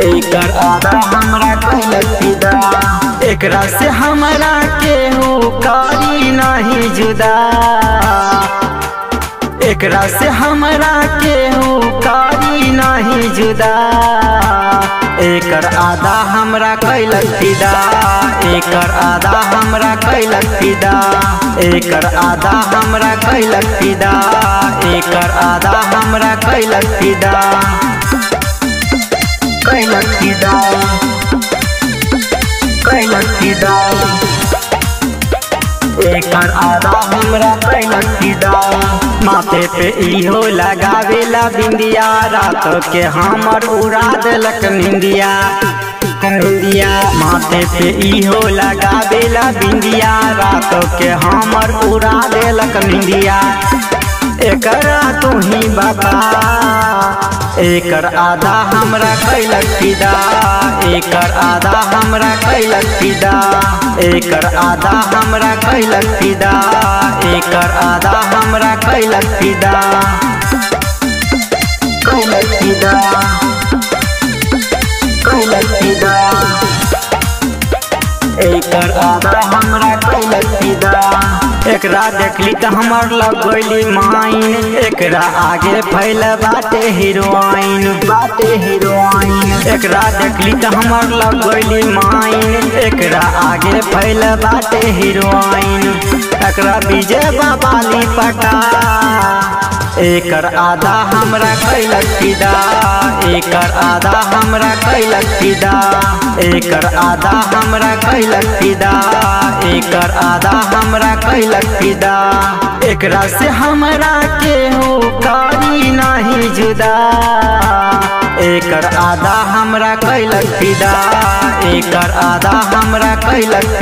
एकर आदा हमरा कैलक एकरा से हमरा केहू करी नहीं जुदा। एकरा से हमरा केहू करी नहीं जुदा। एकर आधा हमरा कैलक फिदा, एकर आधा हमरा कैलक फिदा, एकर आधा हमरा कैलक फिदा, एकर आधा हमरा कैलक फिदा कैलक फिदा कैलक फिदा। एकर आदा हमरा कैलक फिदा। माथे पे इहो लगावेला बिंदिया रात के हमर उड़ा देलक निंदिया निंदिया माथे पे इहो लगावेला बिंदिया रात के हमर उड़ा देलक निंदिया एकरा तू ही बाबा। एकर आधा हमरा कैलक फिदा, एकर आधा हमरा कैलक फिदा, एकर आधा हमरा कैलक फिदा, एकर आधा हमरा कैलक फिदा। कैलक फिदा। एकर आधा हमरा कैलक फिदा एकरा देखली त हमर लग माइन। एकरा आगे फैल बाटे हीरोइन। बाटे हीरोइन। एकरा देखली त हमर लग गइली माइन। एकरा आगे फैल बाटे हीरोइन। एकरा विजय बाबाली पटा एकर आधा हमरा कैलक फिदा, एकर आधा हमरा कैलक फिदा, एकर आधा हमरा कैलक फिदा, एकर आधा हमरा कैलक एकरा से हमरा केहू करी नहीं जुदा, एकर आधा हमरा कैलक फिदा, एकर आधा हमरा कैलक